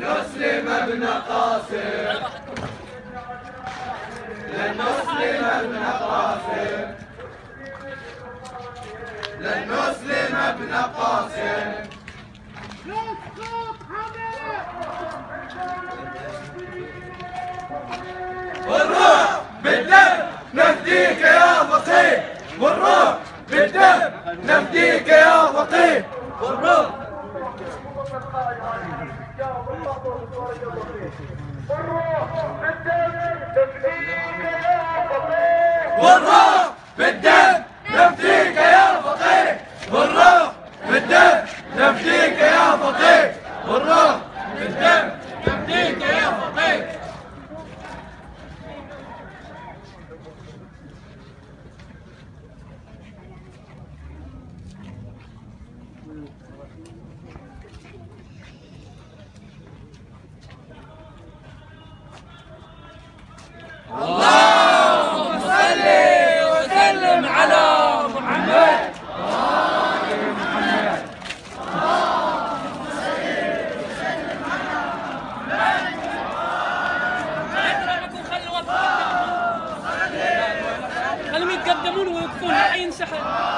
نسلم ابن قاسم. لن نسلم ابن قاسم. لن نسلم ابن قاسم. والروح بالدم نفديك يا فقيه والروح بالدم نفديك يا فقيه والروح والروح بالدم Oh.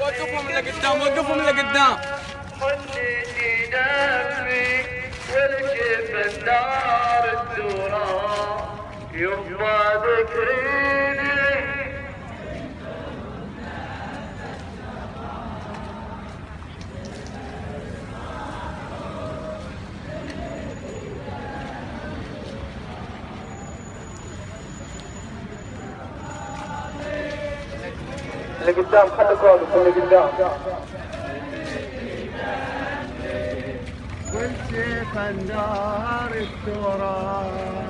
وقفهم اللي قدام وقفهم اللي قدام حنيتي دمي والكيف النار الدوران يبقى اللي قدام خليك واقف اللي قدام. التراب.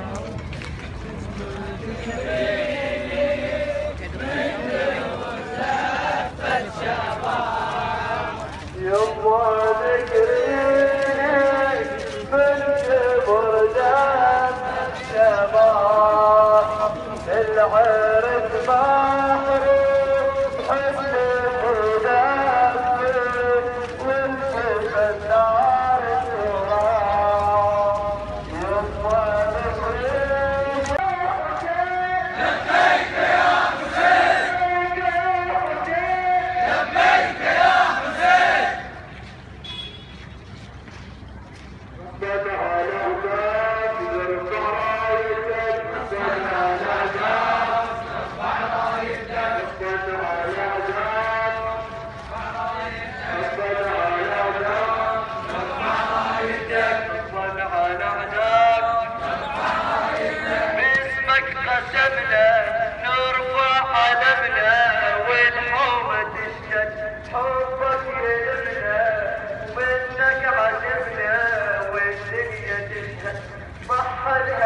يبغى ذكريني بالكبر دام الشباب العرس محروم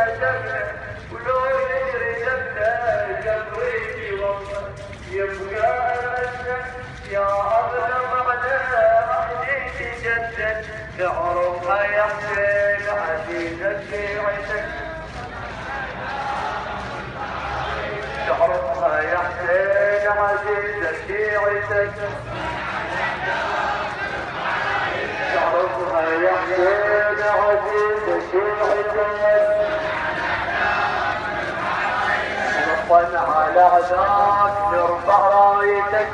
أمسك يا حسين عزيزك شيعتك تعرفها يا حسين عزيزك شيعتك نصا على عداك نرفع رأيتك.